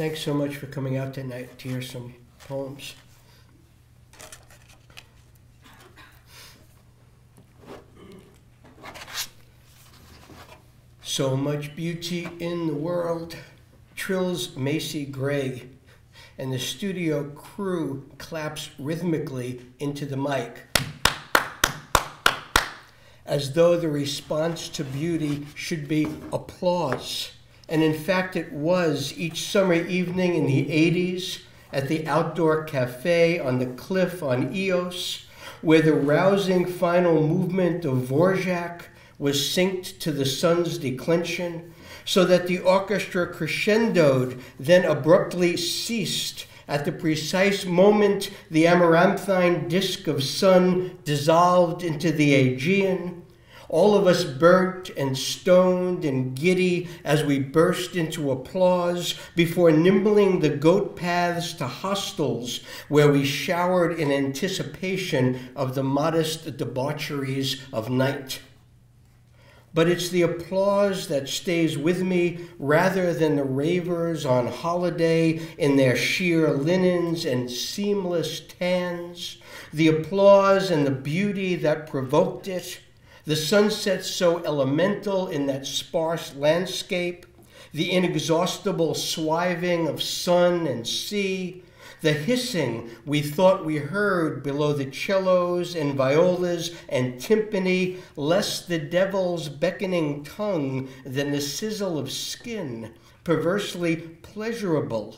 Thanks so much for coming out tonight to hear some poems. So much beauty in the world, trills Macy Gray, and the studio crew claps rhythmically into the mic as though the response to beauty should be applause. And in fact, it was each summer evening in the 80s at the outdoor cafe on the cliff on Ios, where the rousing final movement of Dvorak was synced to the sun's declension, so that the orchestra crescendoed, then abruptly ceased at the precise moment the amaranthine disk of sun dissolved into the Aegean, all of us burnt and stoned and giddy as we burst into applause before nimbling the goat paths to hostels where we showered in anticipation of the modest debaucheries of night. But it's the applause that stays with me rather than the ravers on holiday in their sheer linens and seamless tans, the applause and the beauty that provoked it, the sunset so elemental in that sparse landscape, the inexhaustible swiving of sun and sea, the hissing we thought we heard below the cellos and violas and timpani, less the devil's beckoning tongue than the sizzle of skin, perversely pleasurable.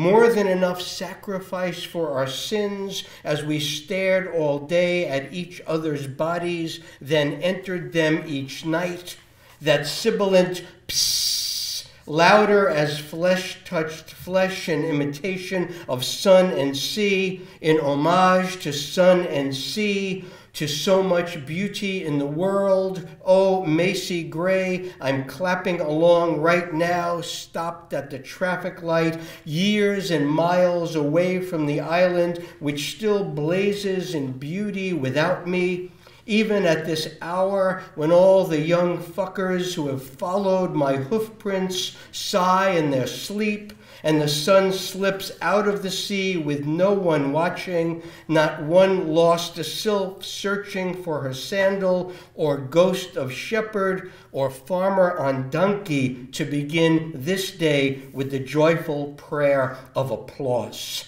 More than enough sacrifice for our sins as we stared all day at each other's bodies, then entered them each night. That sibilant psst louder as flesh touched flesh in imitation of sun and sea, in homage to sun and sea, to so much beauty in the world. Oh, Macy Gray, I'm clapping along right now, stopped at the traffic light, years and miles away from the island, which still blazes in beauty without me even at this hour when all the young fuckers who have followed my hoofprints sigh in their sleep and the sun slips out of the sea with no one watching, not one lost a sylph searching for her sandal, or ghost of shepherd or farmer on donkey to begin this day with the joyful prayer of applause.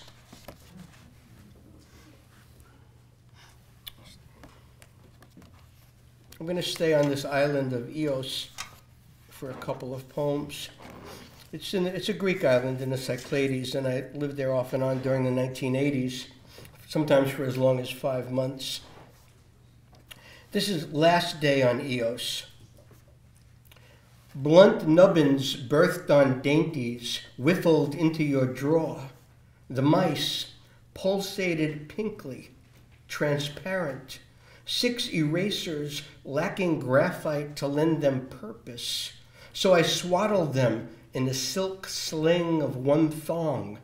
I'm going to stay on this island of Ios for a couple of poems. It's, in, it's a Greek island in the Cyclades, and I lived there off and on during the 1980s, sometimes for as long as five months. This is last day on Ios. Blunt nubbins birthed on dainties whiffled into your drawer. The mice pulsated pinkly, transparent six erasers lacking graphite to lend them purpose. So I swaddled them in the silk sling of one thong,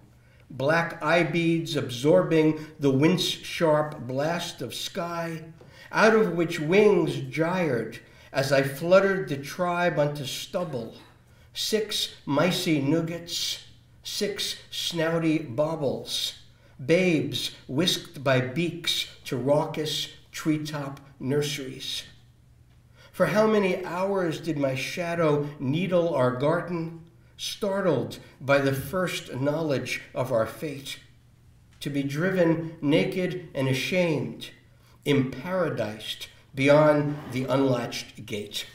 black eye beads absorbing the wince sharp blast of sky, out of which wings gyred as I fluttered the tribe unto stubble. Six micey nuggets, six snouty baubles, babes whisked by beaks to raucous treetop nurseries. For how many hours did my shadow needle our garden, startled by the first knowledge of our fate, to be driven naked and ashamed, imparadised beyond the unlatched gate.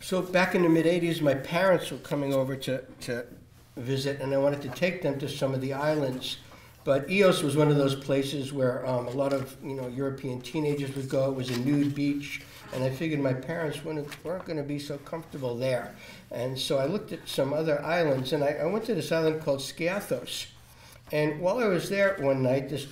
So back in the mid 80s, my parents were coming over to, to visit, and I wanted to take them to some of the islands. But Ios was one of those places where um, a lot of you know European teenagers would go. It was a nude beach, and I figured my parents weren't, going to be so comfortable there. And so I looked at some other islands, and I, I went to this island called Skiathos. And while I was there one night, this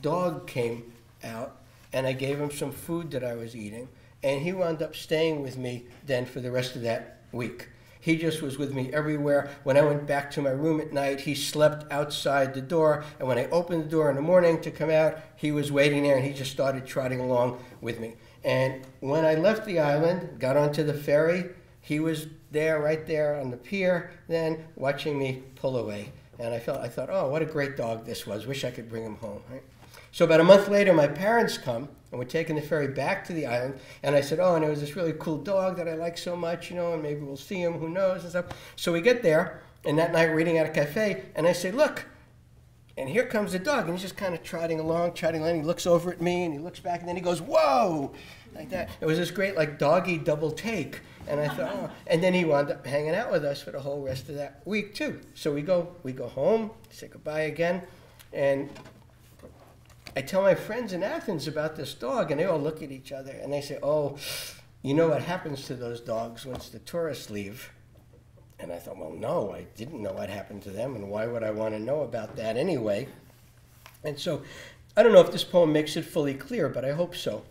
dog came out, and I gave him some food that I was eating, and he wound up staying with me then for the rest of that week. He just was with me everywhere. When I went back to my room at night, he slept outside the door. And when I opened the door in the morning to come out, he was waiting there and he just started trotting along with me. And when I left the island, got onto the ferry, he was there, right there on the pier, then watching me pull away. And I felt, I thought, oh, what a great dog this was. Wish I could bring him home. Right? So about a month later, my parents come, and we're taking the ferry back to the island. And I said, oh, and there was this really cool dog that I like so much, you know, and maybe we'll see him, who knows, and stuff. So we get there, and that night we're eating at a cafe, and I say, look, and here comes the dog, and he's just kind of trotting along, trotting along. He looks over at me, and he looks back, and then he goes, "Whoa!" like that. It was this great, like doggy double take, and I thought, oh. And then he wound up hanging out with us for the whole rest of that week too. So we go, we go home, say goodbye again, and I tell my friends in Athens about this dog, and they all look at each other, and they say, "Oh, you know what happens to those dogs once the tourists leave?" And I thought, well, no, I didn't know what happened to them, and why would I want to know about that anyway? And so, I don't know if this poem makes it fully clear, but I hope so.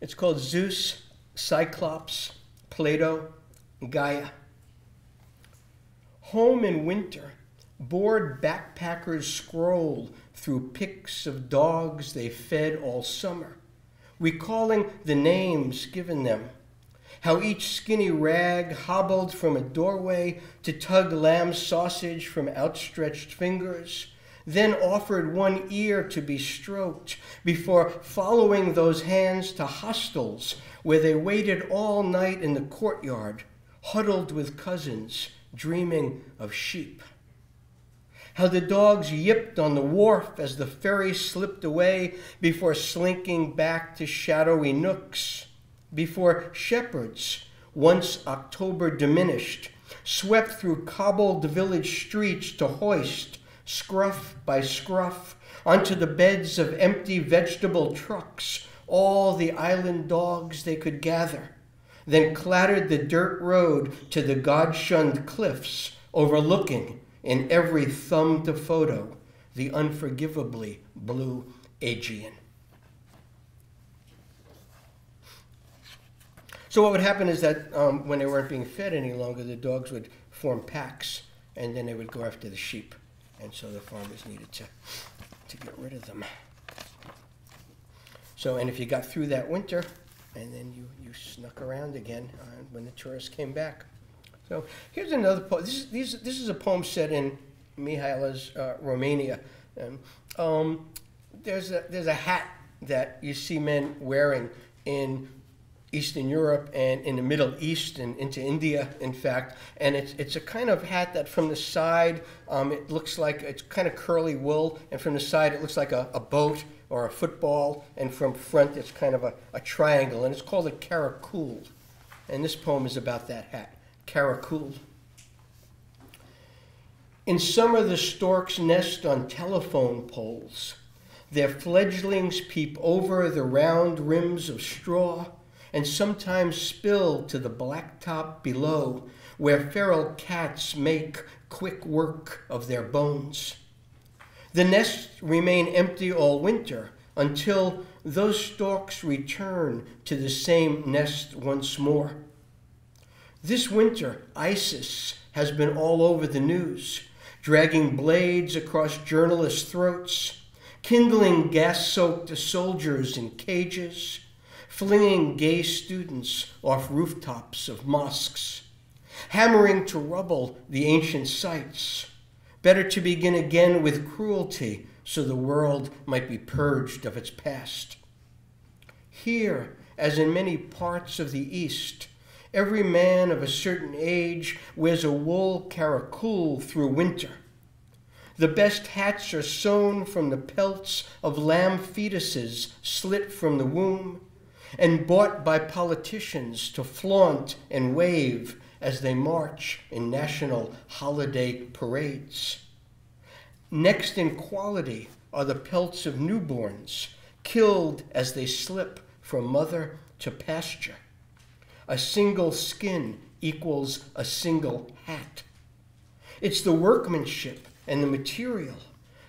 It's called Zeus, Cyclops, Plato, Gaia. Home in winter, bored backpackers scroll through pics of dogs they fed all summer, recalling the names given them how each skinny rag hobbled from a doorway to tug lamb sausage from outstretched fingers, then offered one ear to be stroked before following those hands to hostels where they waited all night in the courtyard, huddled with cousins, dreaming of sheep. How the dogs yipped on the wharf as the ferry slipped away before slinking back to shadowy nooks before shepherds, once October diminished, swept through cobbled village streets to hoist, scruff by scruff, onto the beds of empty vegetable trucks all the island dogs they could gather, then clattered the dirt road to the God shunned cliffs, overlooking, in every thumb to photo, the unforgivably blue Aegean. So what would happen is that um, when they weren't being fed any longer, the dogs would form packs, and then they would go after the sheep, and so the farmers needed to to get rid of them. So, and if you got through that winter, and then you, you snuck around again uh, when the tourists came back. So here's another poem. This is, this is a poem set in Mihaela's uh, Romania. Um, um, there's, a, there's a hat that you see men wearing in Eastern Europe and in the Middle East and into India, in fact. And it's, it's a kind of hat that from the side, um, it looks like it's kind of curly wool, and from the side, it looks like a, a boat or a football, and from front, it's kind of a, a triangle, and it's called a karakul. And this poem is about that hat, karakul. In summer, the storks nest on telephone poles. Their fledglings peep over the round rims of straw and sometimes spill to the blacktop below, where feral cats make quick work of their bones. The nests remain empty all winter until those storks return to the same nest once more. This winter, ISIS has been all over the news, dragging blades across journalists' throats, kindling gas soaked soldiers in cages, flinging gay students off rooftops of mosques, hammering to rubble the ancient sites. Better to begin again with cruelty so the world might be purged of its past. Here, as in many parts of the East, every man of a certain age wears a wool karakul through winter. The best hats are sewn from the pelts of lamb fetuses slit from the womb, and bought by politicians to flaunt and wave as they march in national holiday parades. Next in quality are the pelts of newborns, killed as they slip from mother to pasture. A single skin equals a single hat. It's the workmanship and the material.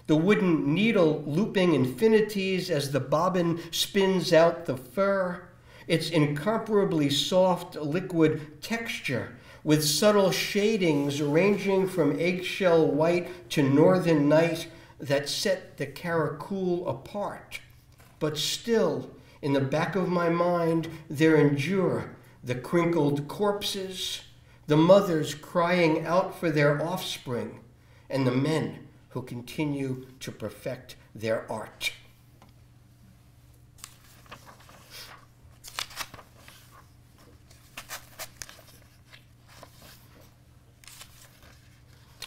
The wooden needle looping infinities as the bobbin spins out the fur, its incomparably soft liquid texture with subtle shadings ranging from eggshell white to northern night that set the karakul apart, but still In the back of my mind, there endure the crinkled corpses, the mothers crying out for their offspring, and the men who continue to perfect their art.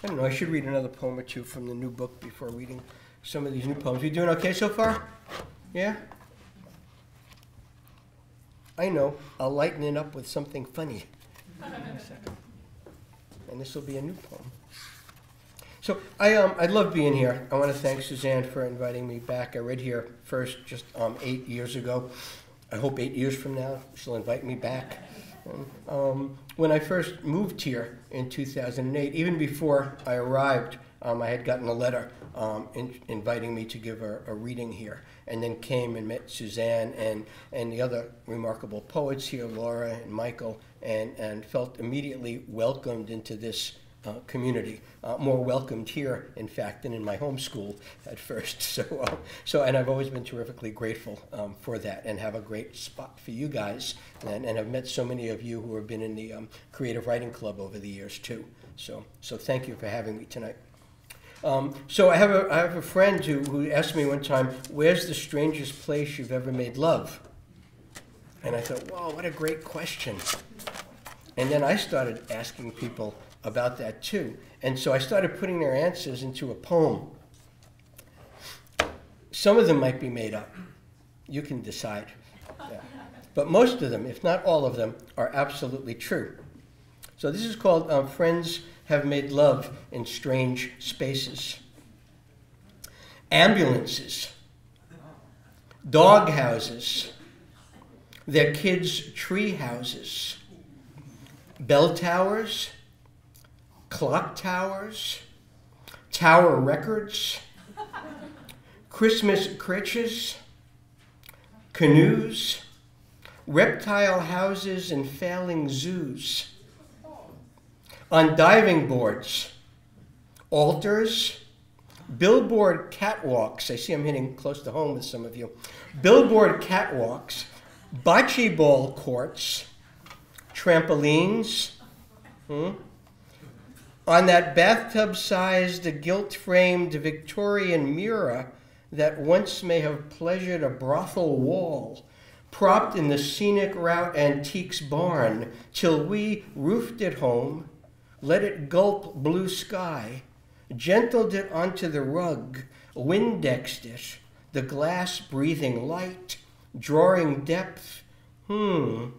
I don't know, I should read another poem or two from the new book before reading some of these new poems. You doing okay so far? Yeah? I know, I'll lighten it up with something funny. and this will be a new poem. So I, um, I love being here. I want to thank Suzanne for inviting me back. I read here first just um, eight years ago. I hope eight years from now she'll invite me back. Um, when I first moved here in 2008, even before I arrived, um, I had gotten a letter um, in, inviting me to give a, a, reading here, and then came and met Suzanne and, and the other remarkable poets here, Laura and Michael, and, and felt immediately welcomed into this uh, community, uh, more welcomed here, in fact, than in my home school at first. So, uh, so and I've always been terrifically grateful um, for that, and have a great spot for you guys, and, and I've met so many of you who have been in the um, Creative Writing Club over the years too. So, so thank you for having me tonight. Um, so I have a I have a friend who, who asked me one time, "Where's the strangest place you've ever made love?" And I thought, "Wow, what a great question!" And then I started asking people about that too. And so I started putting their answers into a poem. Some of them might be made up. You can decide. Yeah. But most of them, if not all of them, are absolutely true. So this is called um, Friends Have Made Love in Strange Spaces. Ambulances, dog houses, their kids' tree houses, bell towers, clock towers, tower records, Christmas crutches, canoes, reptile houses, and failing zoos. On diving boards, altars, billboard catwalks. I see I'm hitting close to home with some of you. Billboard catwalks, bocce ball courts, trampolines, hmm? on that bathtub sized, gilt framed Victorian mirror that once may have pleasured a brothel wall, propped in the scenic route antiques barn, till we roofed it home, let it gulp blue sky, gentled it onto the rug, windexed it, the glass breathing light, drawing depth. Hmm.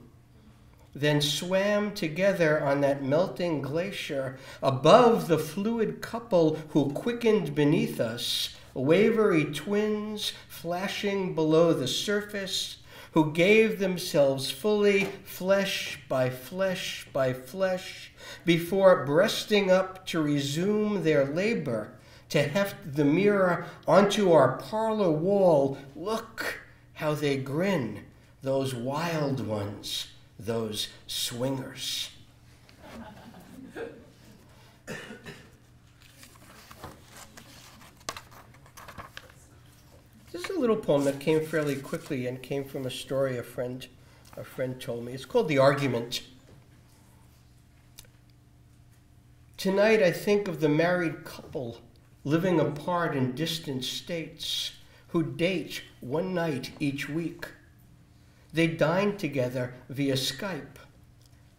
Then swam together on that melting glacier. Above the fluid couple who quickened beneath us, wavery twins flashing below the surface, who gave themselves fully, flesh by flesh by flesh, before breasting up to resume their labor, to heft the mirror onto our parlor wall. Look how they grin, those wild ones those swingers. This is a little poem that came fairly quickly and came from a story a friend a friend told me. It's called The Argument. Tonight I think of the married couple living apart in distant states who date one night each week they dine together via Skype,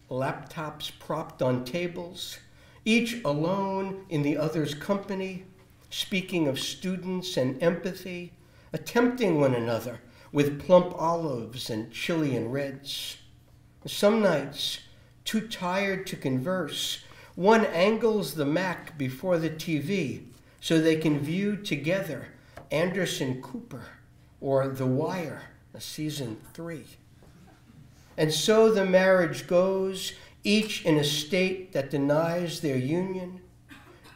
laptops propped on tables, each alone in the other's company, speaking of students and empathy, attempting one another with plump olives and Chilean reds. Some nights, too tired to converse, one angles the Mac before the TV so they can view together Anderson Cooper or The Wire a season three. And so the marriage goes, each in a state that denies their union,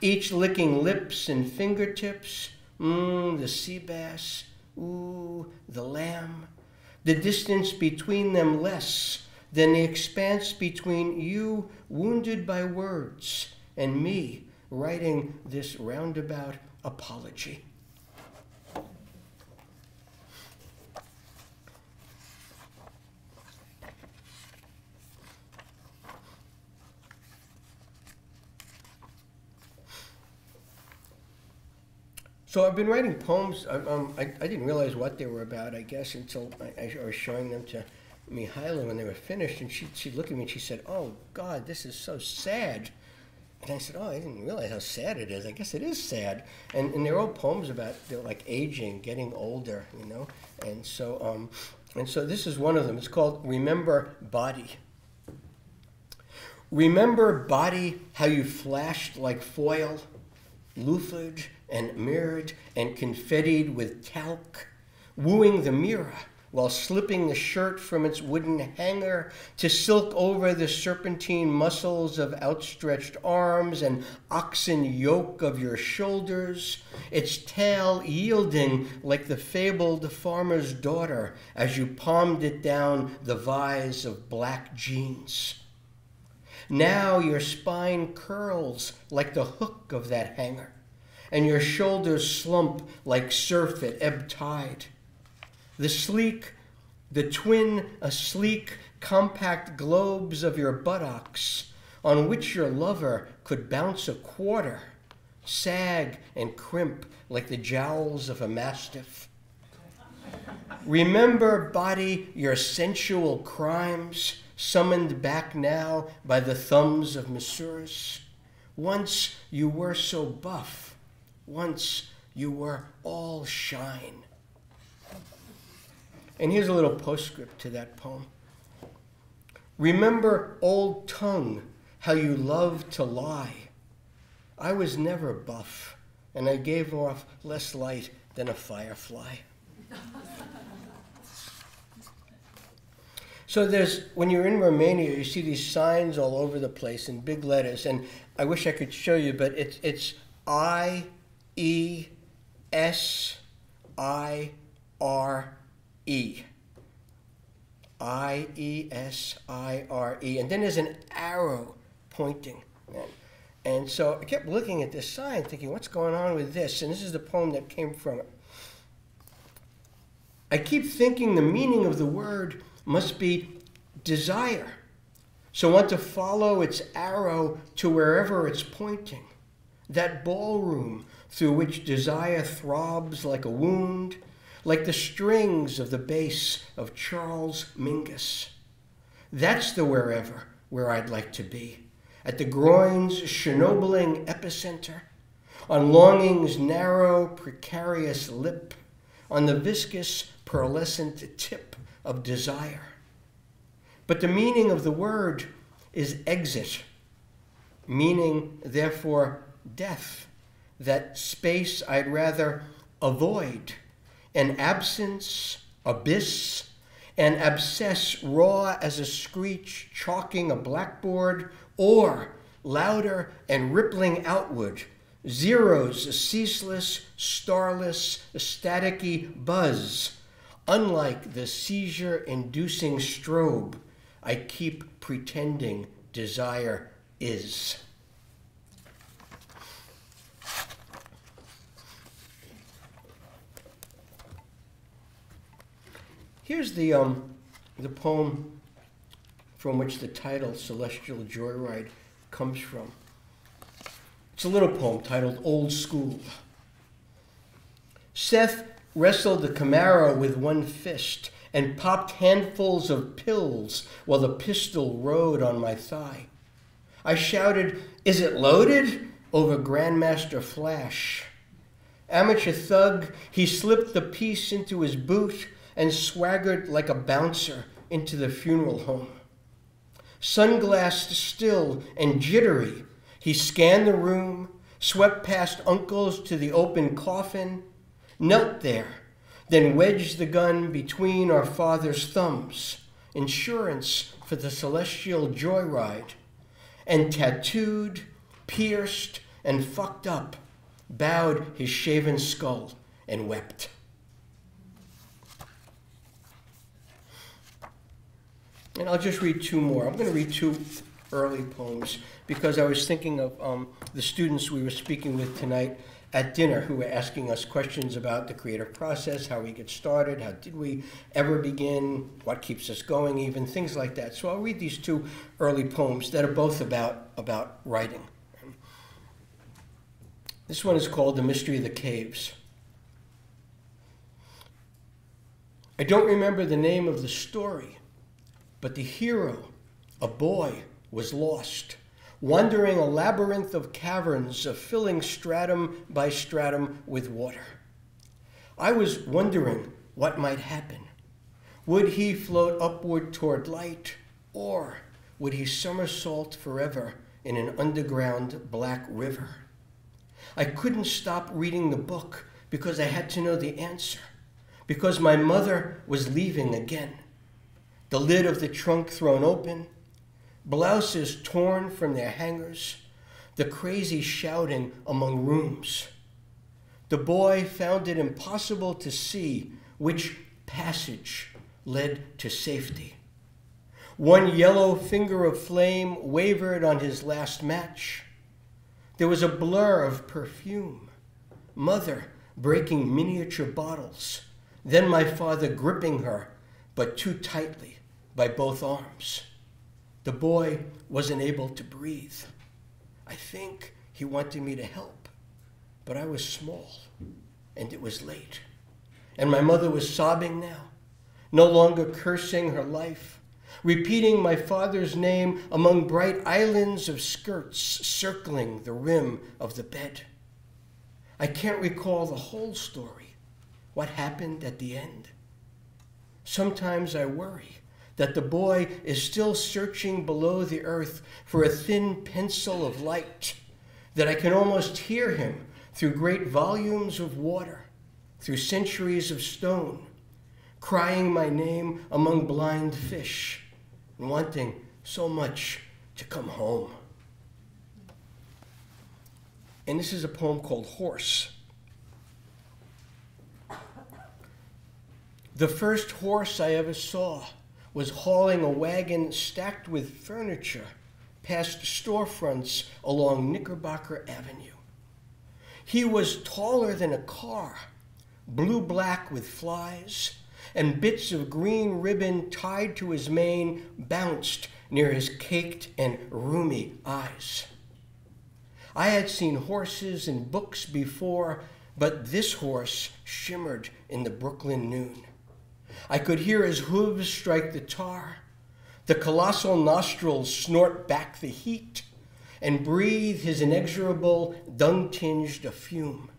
each licking lips and fingertips, mmm, the sea bass, ooh, the lamb, the distance between them less than the expanse between you, wounded by words, and me, writing this roundabout apology. So I've been writing poems. Um, um, I, I didn't realize what they were about, I guess, until I, I was showing them to Mihaela when they were finished. And she, she looked at me and she said, Oh, God, this is so sad. And I said, Oh, I didn't realize how sad it is. I guess it is sad. And, and they're all poems about they're like aging, getting older, you know. And so, um, and so this is one of them. It's called Remember Body. Remember, body, how you flashed like foil, loofed and mirrored and confettied with talc, wooing the mirror while slipping the shirt from its wooden hanger to silk over the serpentine muscles of outstretched arms and oxen yoke of your shoulders, its tail yielding like the fabled farmer's daughter as you palmed it down the vise of black jeans. Now your spine curls like the hook of that hanger, and your shoulders slump like surf at ebb tide. The sleek, the twin, a sleek, compact globes of your buttocks, on which your lover could bounce a quarter, sag and crimp like the jowls of a mastiff. Remember, body, your sensual crimes summoned back now by the thumbs of Masuras. Once you were so buff, once you were all shine. And here's a little postscript to that poem. Remember, old tongue, how you loved to lie. I was never buff, and I gave off less light than a firefly. So there's when you're in Romania, you see these signs all over the place in big letters, and I wish I could show you, but it's it's I E S I R E. I E S I R E, and then there's an arrow pointing. And, so I kept looking at this sign, thinking, what's going on with this? And this is the poem that came from it. I keep thinking the meaning of the word must be desire. So want to follow its arrow to wherever it's pointing. That ballroom through which desire throbs like a wound, like the strings of the bass of Charles Mingus. That's the wherever where I'd like to be. At the groin's Chernobling epicenter, on longing's narrow, precarious lip, on the viscous, pearlescent tip of desire. But the meaning of the word is exit, meaning, therefore, death, that space I'd rather avoid, an absence, abyss, an abscess raw as a screech chalking a blackboard, or louder and rippling outward, zeros, a ceaseless, starless, staticky buzz. Unlike the seizure inducing strobe, I keep pretending desire is. Here's the, um, the poem from which the title Celestial Joyride comes from. It's a little poem titled Old School. Seth wrestled the Camaro with one fist and popped handfuls of pills while the pistol rode on my thigh. I shouted, Is it loaded? over Grandmaster Flash. Amateur thug, he slipped the piece into his boot and swaggered like a bouncer into the funeral home. Sunglassed still and jittery, he scanned the room, swept past uncles to the open coffin, knelt there, then wedged the gun between our father's thumbs, insurance for the celestial joyride, and tattooed, pierced, and fucked up, bowed his shaven skull and wept. And I'll just read two more. I'm going to read two early poems because I was thinking of um, the students we were speaking with tonight at dinner who were asking us questions about the creative process, how we get started, how did we ever begin, what keeps us going, even things like that. So I'll read these two early poems that are both about, about writing. This one is called The Mystery of the Caves. I don't remember the name of the story but the hero, a boy, was lost, wandering a labyrinth of caverns, of filling stratum by stratum with water. I was wondering what might happen. Would he float upward toward light, or would he somersault forever in an underground black river? I couldn't stop reading the book because I had to know the answer, because my mother was leaving again. The lid of the trunk thrown open, blouses torn from their hangers, the crazy shouting among rooms. The boy found it impossible to see which passage led to safety. One yellow finger of flame wavered on his last match. There was a blur of perfume. Mother breaking miniature bottles. Then my father gripping her, but too tightly, by both arms. The boy wasn't able to breathe. I think he wanted me to help, but I was small, and it was late. And my mother was sobbing now, no longer cursing her life, repeating my father's name among bright islands of skirts circling the rim of the bed. I can't recall the whole story, what happened at the end. Sometimes I worry that the boy is still searching below the earth for a thin pencil of light, that I can almost hear him through great volumes of water, through centuries of stone, crying my name among blind fish, and wanting so much to come home. And this is a poem called Horse. The first horse I ever saw was hauling a wagon stacked with furniture past storefronts along Knickerbocker Avenue. He was taller than a car, blue black with flies, and bits of green ribbon tied to his mane bounced near his caked and rheumy eyes. I had seen horses in books before, but this horse shimmered in the Brooklyn noon. I could hear his hooves strike the tar, the colossal nostrils snort back the heat, and breathe his inexorable, dung tinged fume.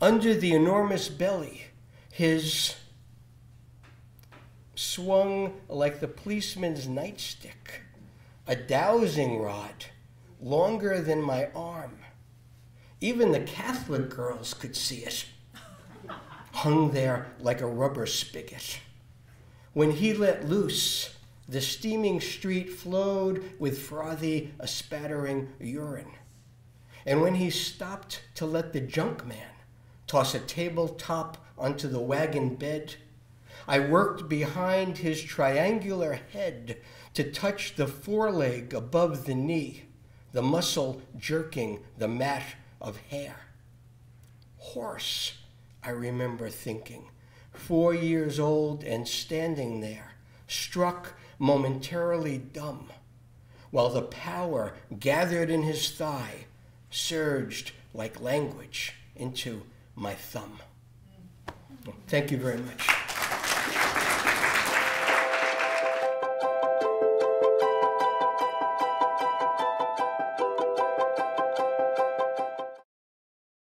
Under the enormous belly, his swung like the policeman's nightstick, a dowsing rod longer than my arm. Even the Catholic girls could see it hung there like a rubber spigot. When he let loose, the steaming street flowed with frothy, a spattering urine. And when he stopped to let the junk man toss a tabletop onto the wagon bed, I worked behind his triangular head to touch the foreleg above the knee, the muscle jerking the mat of hair. Horse I remember thinking, four years old and standing there, struck momentarily dumb, while the power gathered in his thigh surged like language into my thumb. Thank you very much.